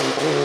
Gracias.